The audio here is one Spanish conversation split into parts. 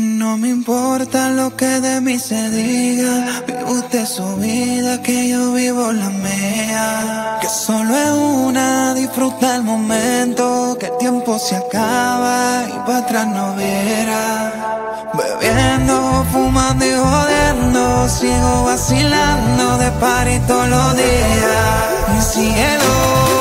No me importa lo que de mí se diga, vive usted su vida, que yo vivo la mía. Que solo es una, disfruta el momento, que el tiempo se acaba y para atrás no verá. Bebiendo, fumando y jodiendo, sigo vacilando de par y los días. Mi cielo.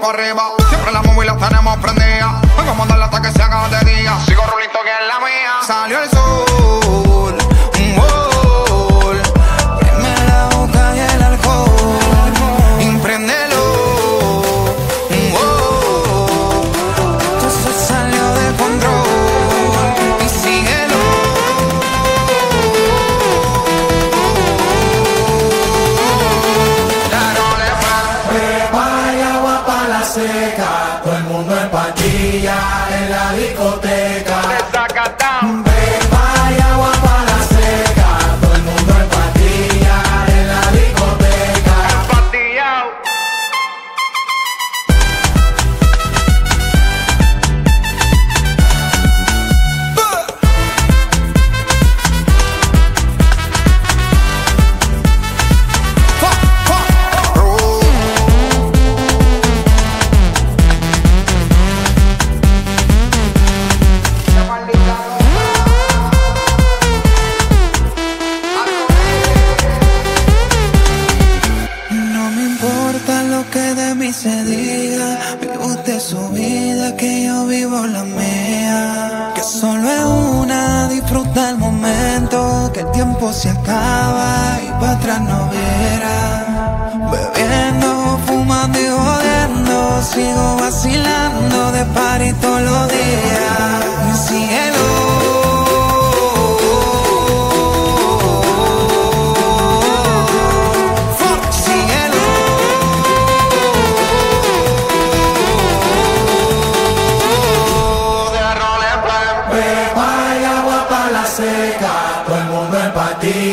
correva.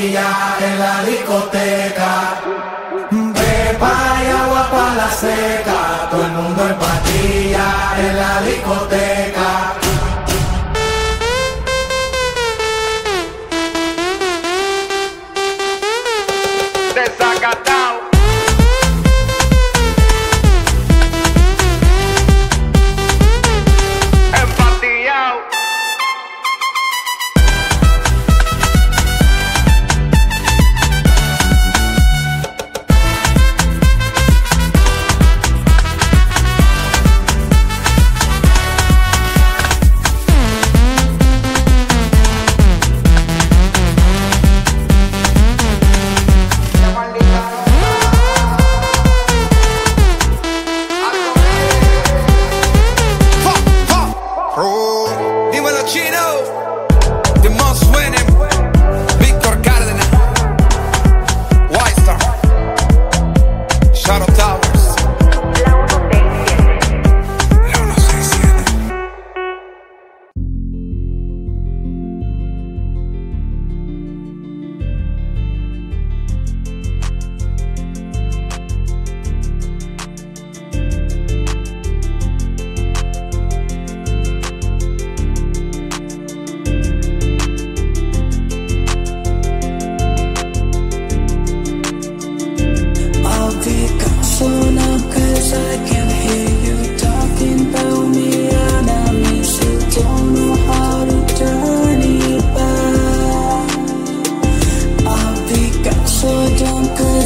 en la discoteca. Pepa y agua para la seca, todo el mundo en patilla en la discoteca.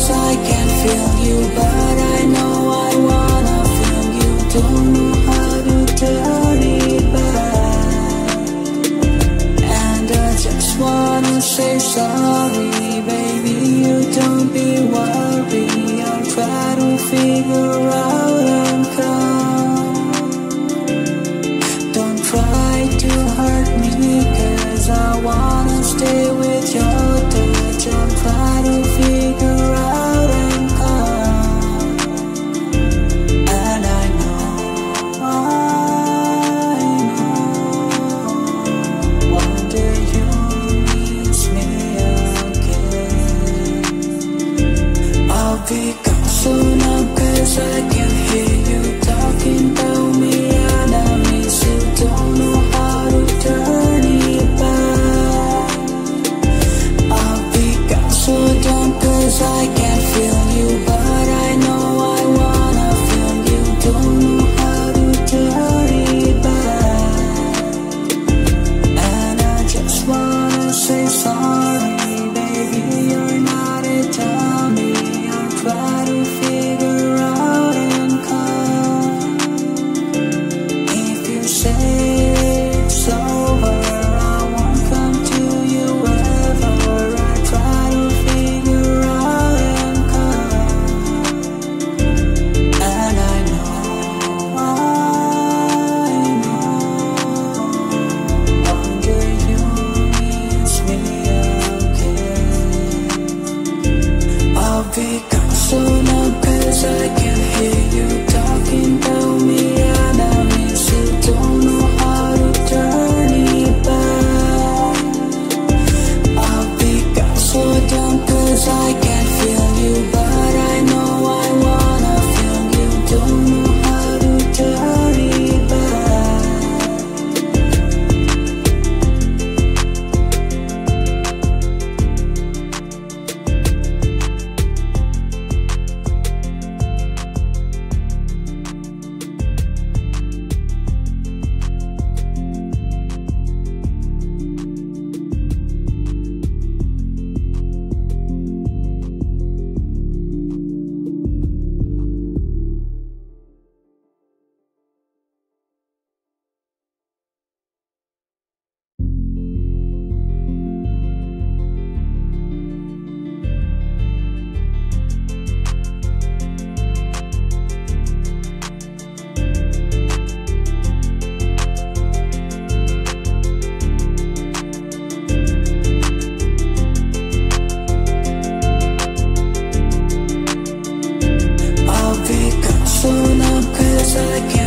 I can't feel you But I know I wanna feel you. Don't know how to turn it back. And I just wanna say sorry Baby, you don't be worried. I'll try to figure out Don't try to hurt I wanna stay with heartbeat down so now cause I can't hear you. I can't.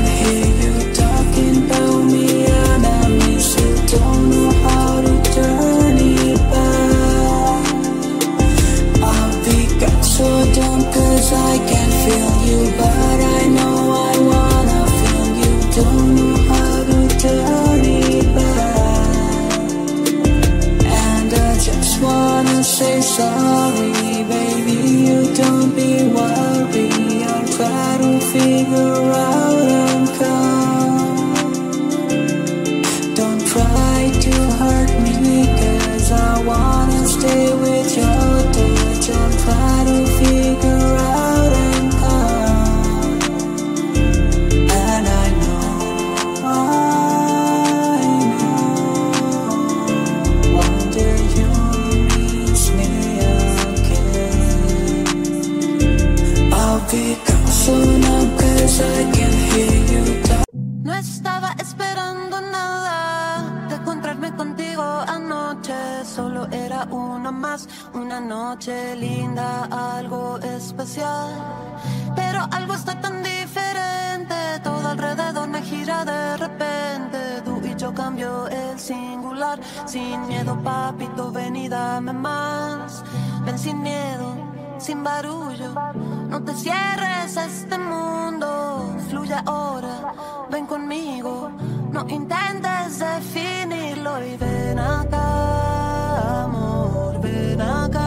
una más, una noche linda, algo especial. Pero algo está tan diferente, todo alrededor me gira de repente. Tú y yo cambio el singular, sin miedo, papito, ven y dame más. Ven sin miedo, sin barullo, no te cierres a este mundo. Fluye ahora, ven conmigo, no intentes definirlo y ven acá, amor. なか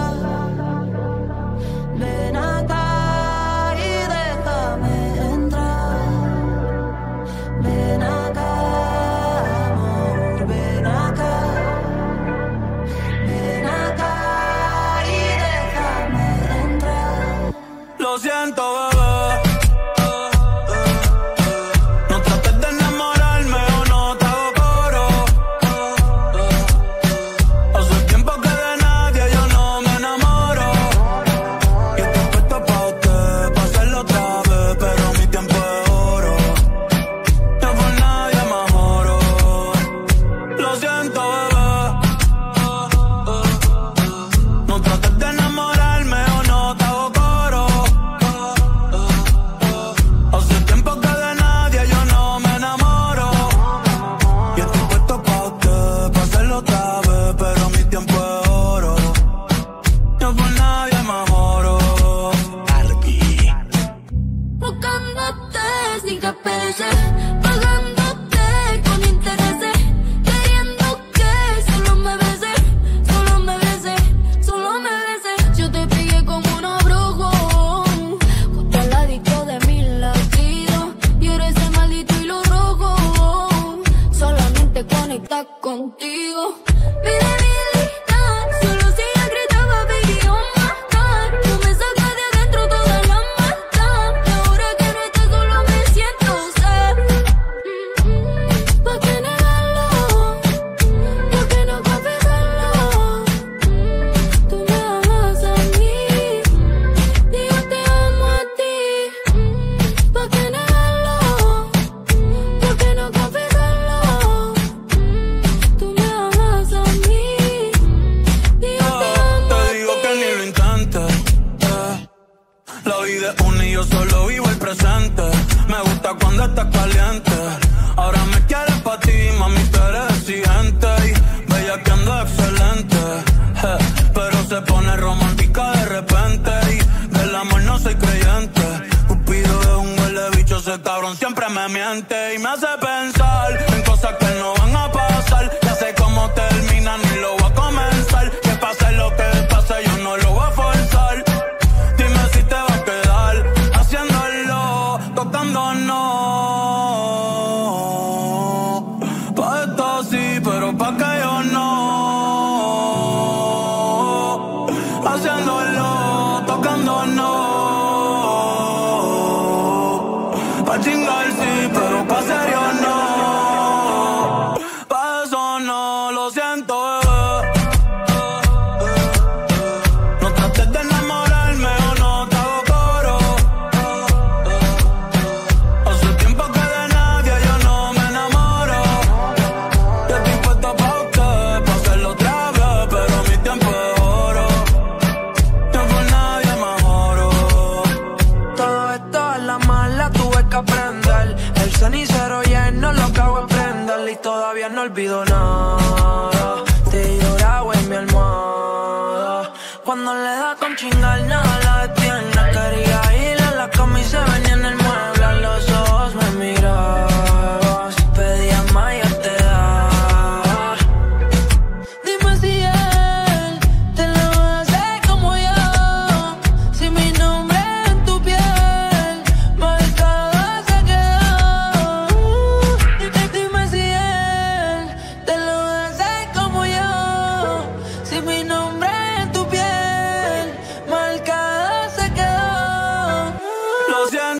contigo. Ese cabrón siempre me miente. Y me hace pensar en cosas que no van a pasar. Ya sé cómo terminan y lo voy a comenzar. Que pase lo que pase, yo no lo voy a forzar. Dime si te va a quedar haciéndolo, tocando no. Pa' esto sí, pero pa' que yo no. Haciéndolo, tocando olvido